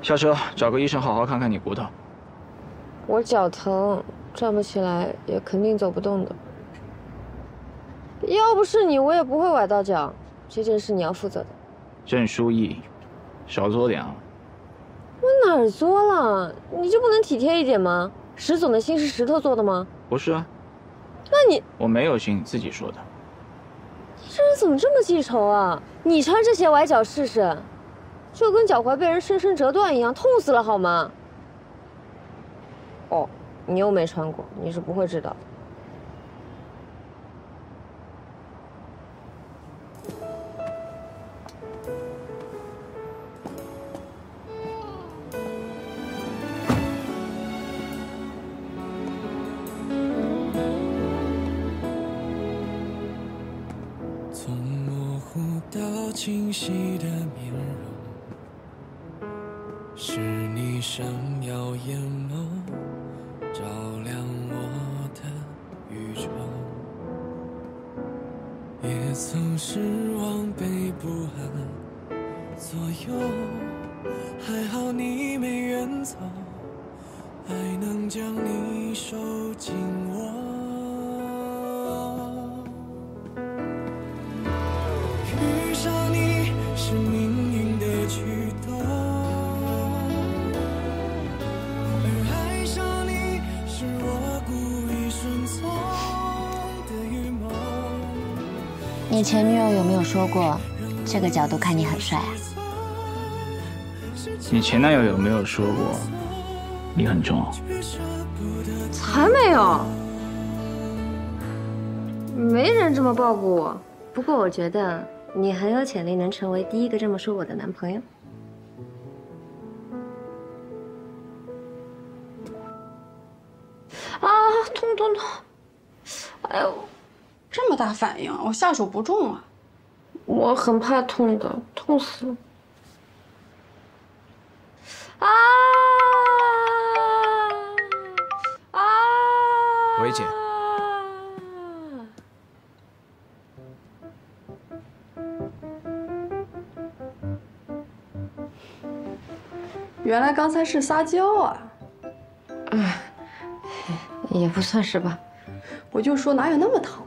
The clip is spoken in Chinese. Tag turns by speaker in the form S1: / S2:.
S1: 下车，找个医生好好看看你骨头。
S2: 我脚疼，站不起来，也肯定走不动的。要不是你，我也不会崴到脚。这件事你要负责的。
S1: 郑书意，少作点啊。
S2: 我哪儿作了？你就不能体贴一点吗？石总的心是石头做的吗？
S1: 不是啊。
S2: 那你
S1: 我没有心，你自己说的。
S2: 你这人怎么这么记仇啊？你穿这鞋崴脚试试，就跟脚踝被人深深折断一样，痛死了好吗？哦，你又没穿过，你是不会知道。从模糊到清晰的面，是你闪耀眼眸，照亮我的宇宙。也曾失望，被不安左右，还好你没远走，还能将你收紧握。
S3: 你前女友有没有说过，这个角度看你很帅啊？
S1: 你前男友有没有说过，你很重？
S2: 才没有，没人这么抱过我。
S3: 不过我觉得你很有潜力，能成为第一个这么说我的男朋友。
S2: 啊，痛痛痛！哎呦！
S4: 这么大反应，我下手不重啊！
S2: 我很怕痛的，痛死了！啊
S1: 啊！薇姐，
S4: 原来刚才是撒娇啊！
S2: 嗯，也不算是吧。
S4: 我就说哪有那么疼。